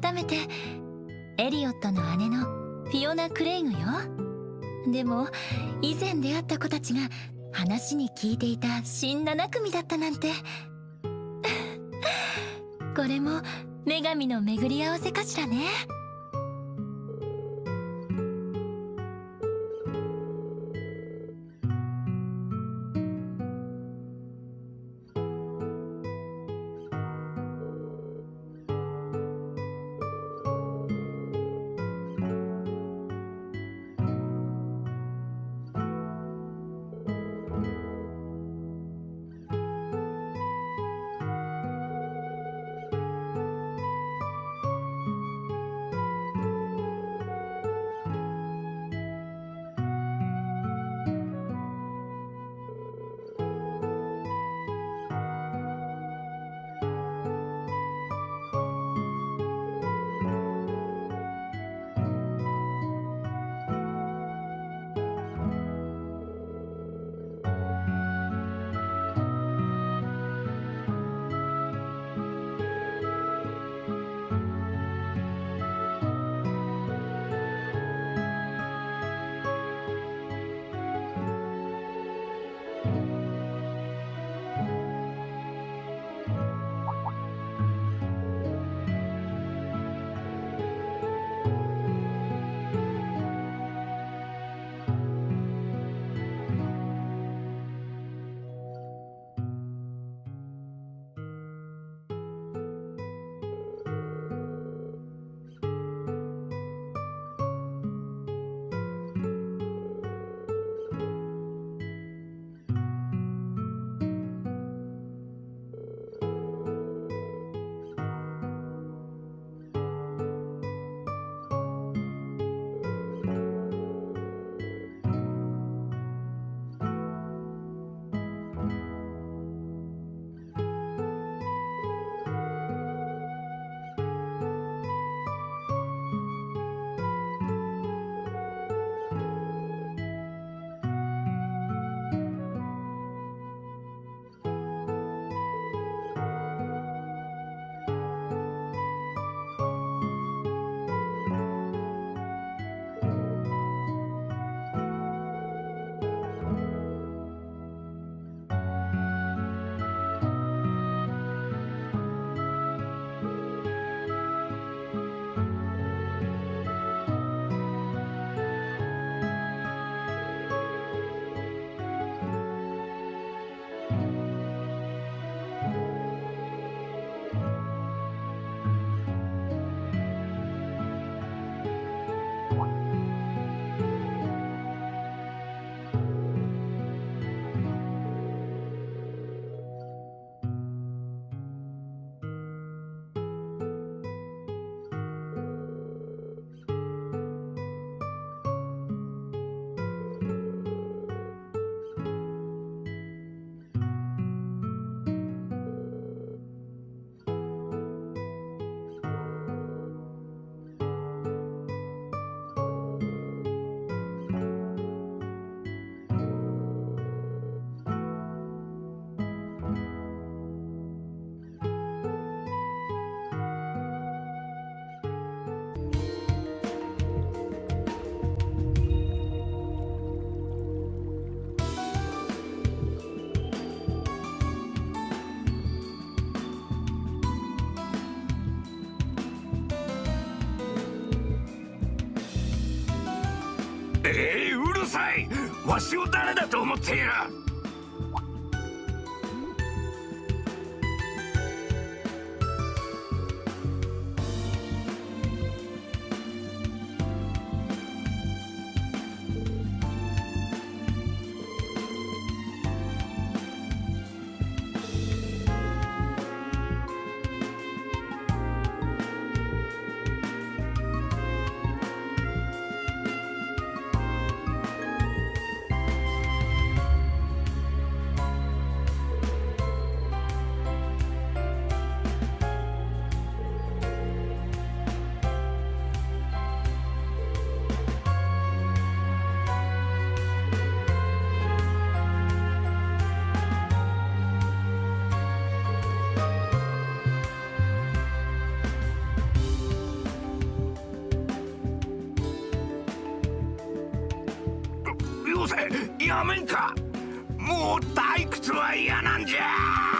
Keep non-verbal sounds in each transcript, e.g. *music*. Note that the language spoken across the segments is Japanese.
改めてエリオットの姉のフィオナ・クレイグよ。でも以前出会った子たちが話に聞いていた新7組だったなんて。*laughs* これも女神の巡り合わせかしらね。ええ、うるさい。わしを誰だと思っている？やめんか。もう退屈は嫌なんじゃ。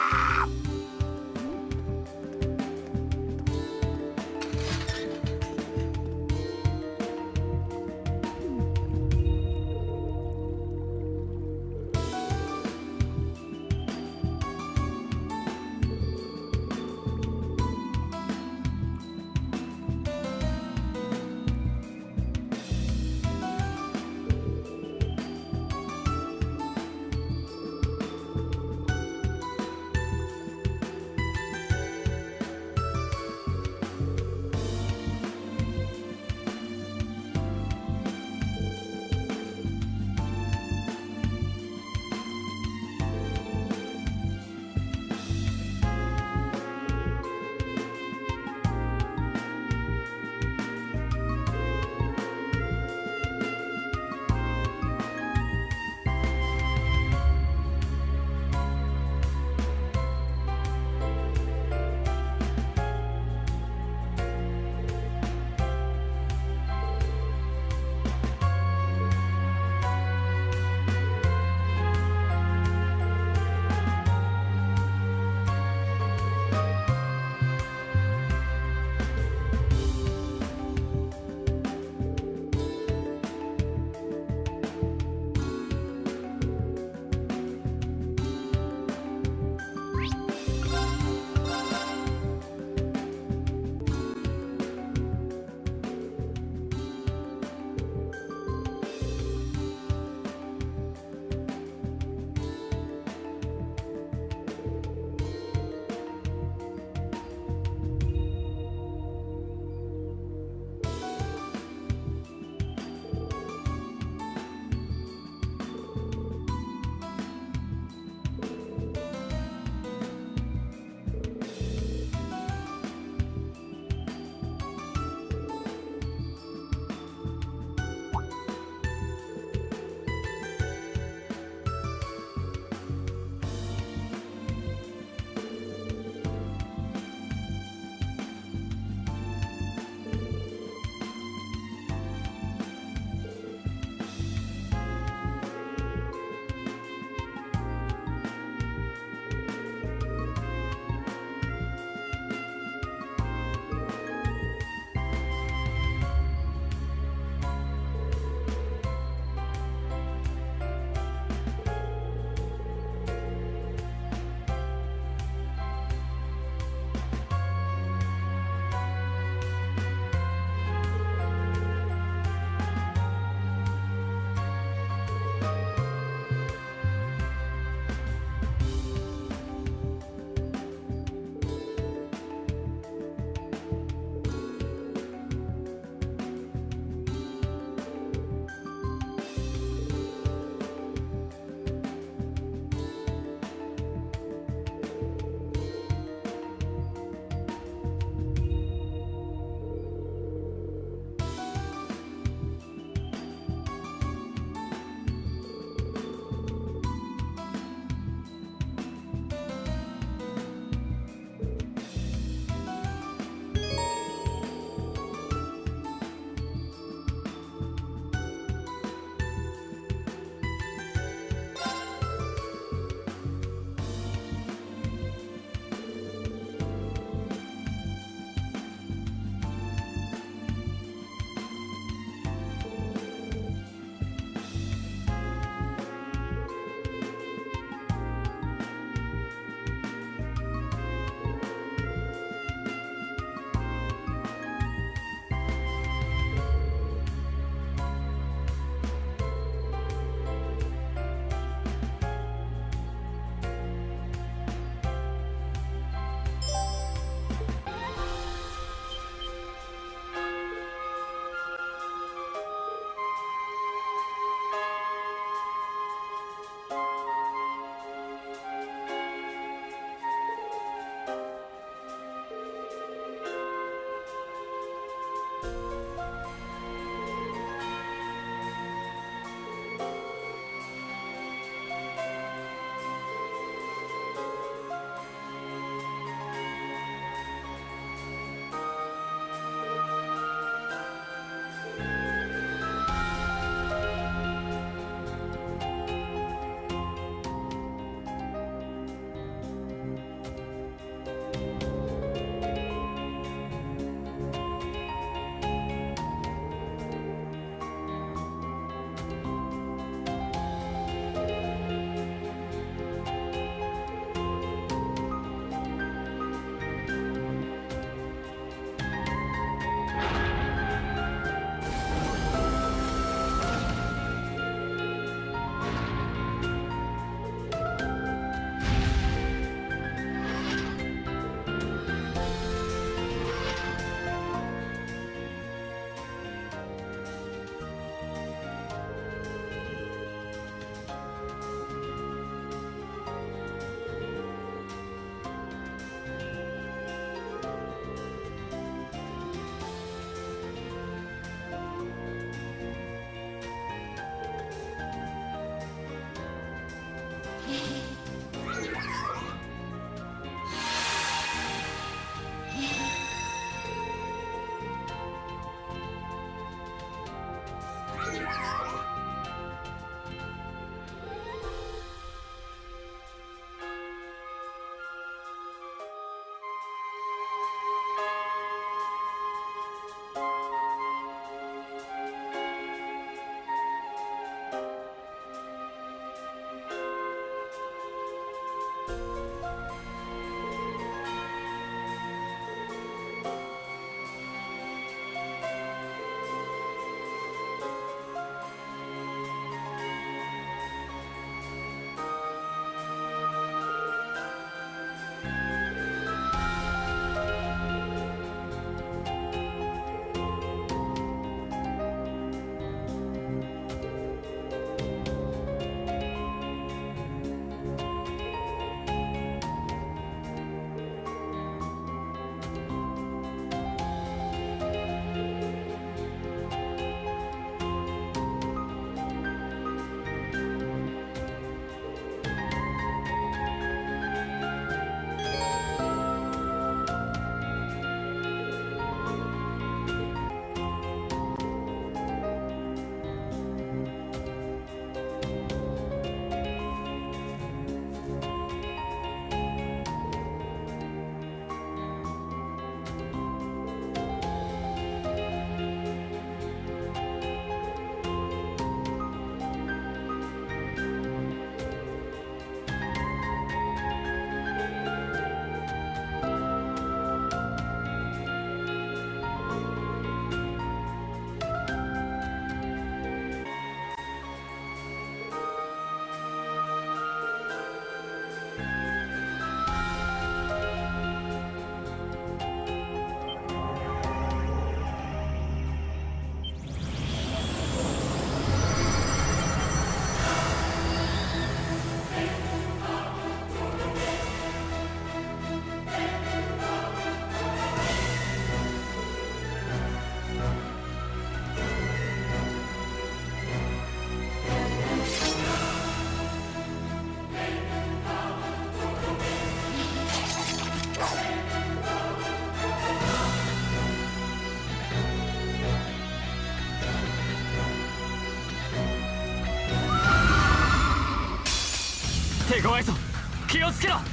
をつけろ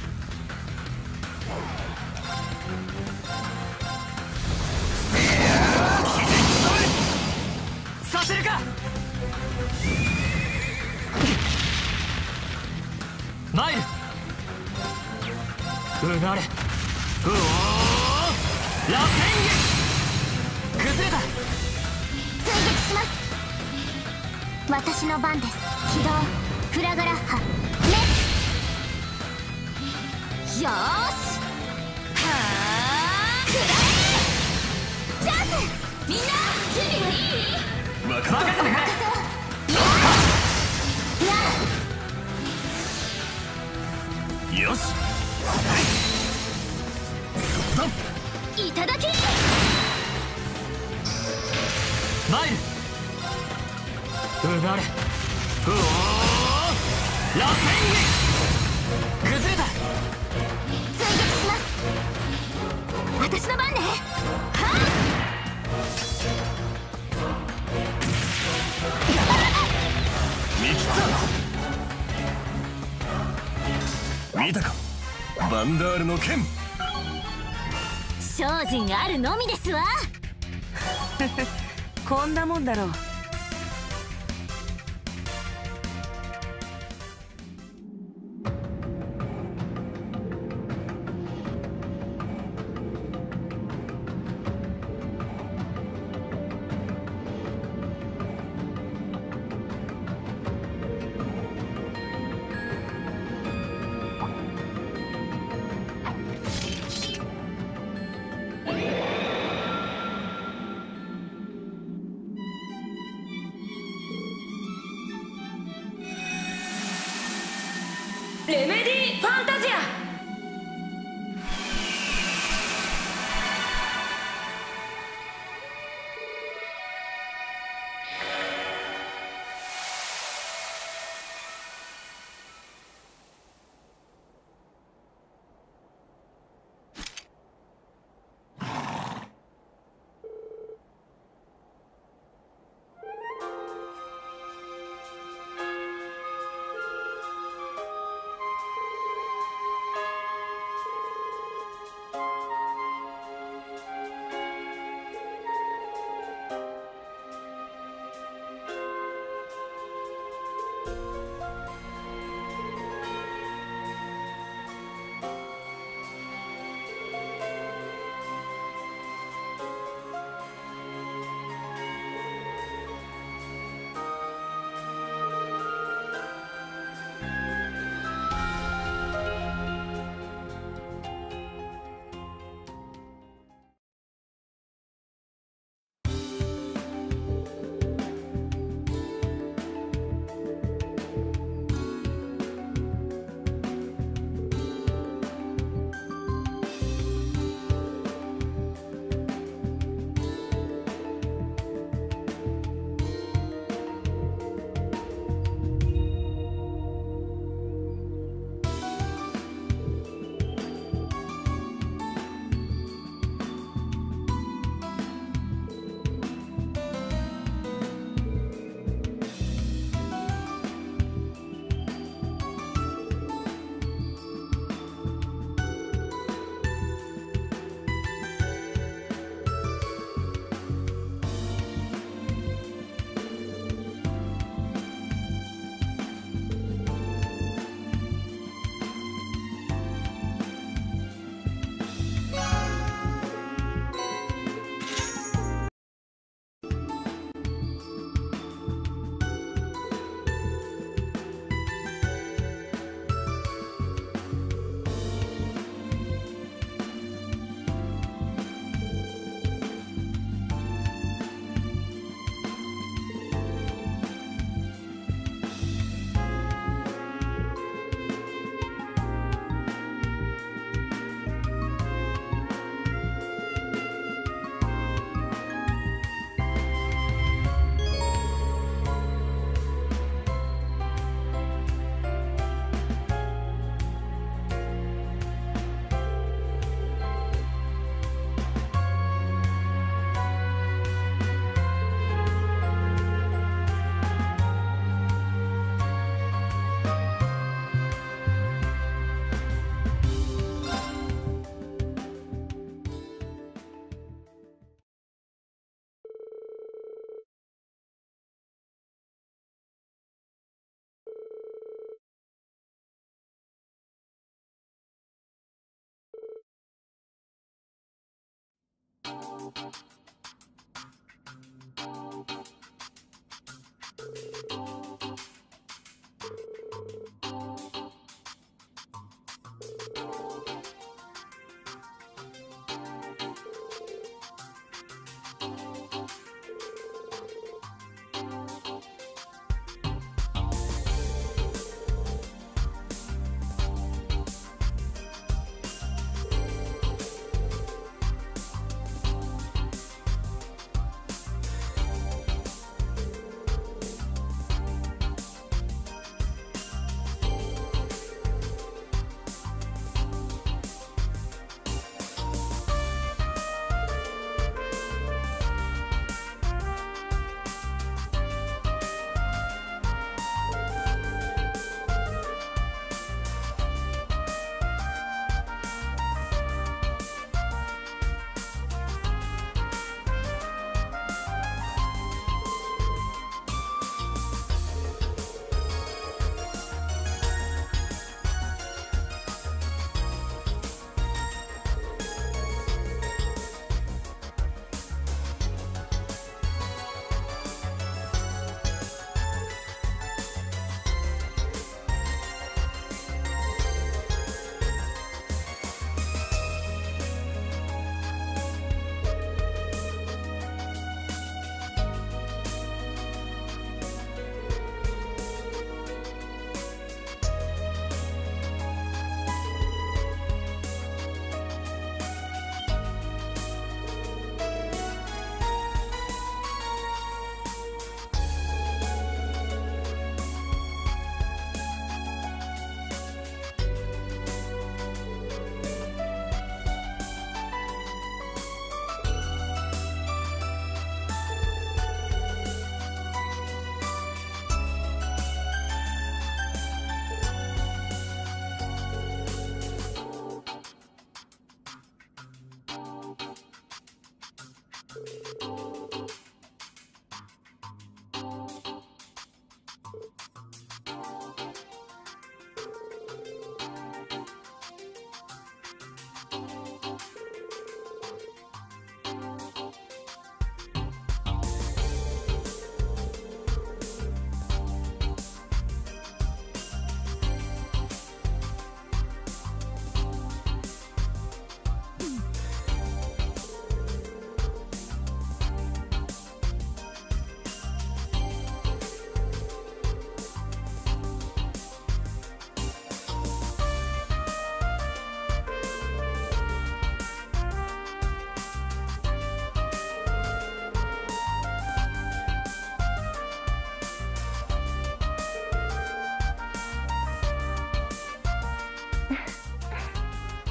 よしれアンダールの剣。精進あるのみですわ。*laughs* こんなもんだろう。バス。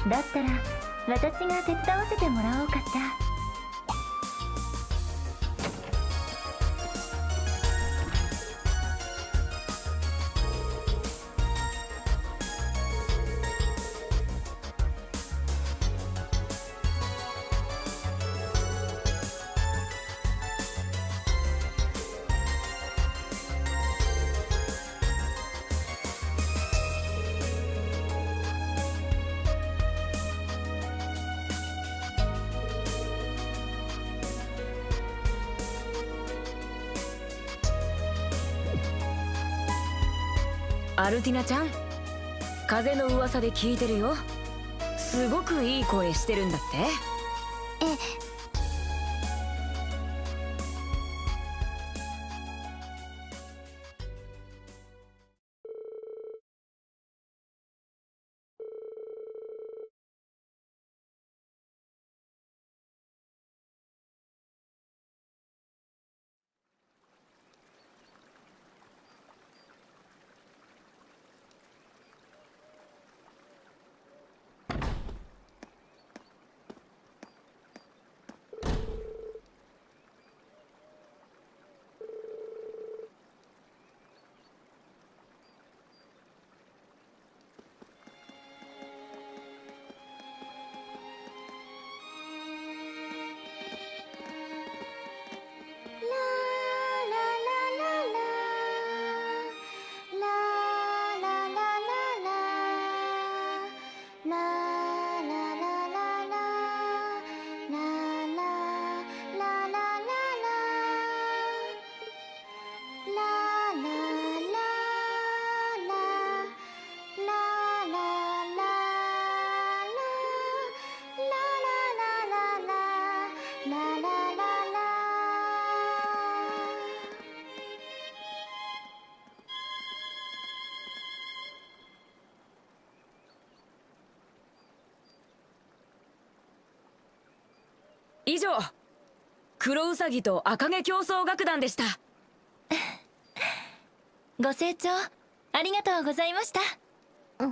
だったら私が手伝わせてもらおうかしら。ティナちゃん。風の噂で聞いてるよ。すごくいい声してるんだって。え以上黒ウサギと赤毛競争楽団でした。*laughs* ご清聴ありがとうございました *laughs*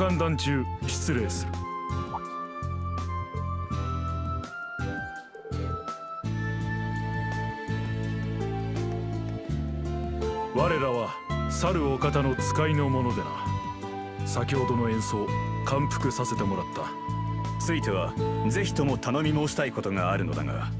歓談中失礼する。我らは猿お方の使いの者でな。先ほどの演奏感服させてもらった。ついてはぜひとも頼み申したいことがあるのだが。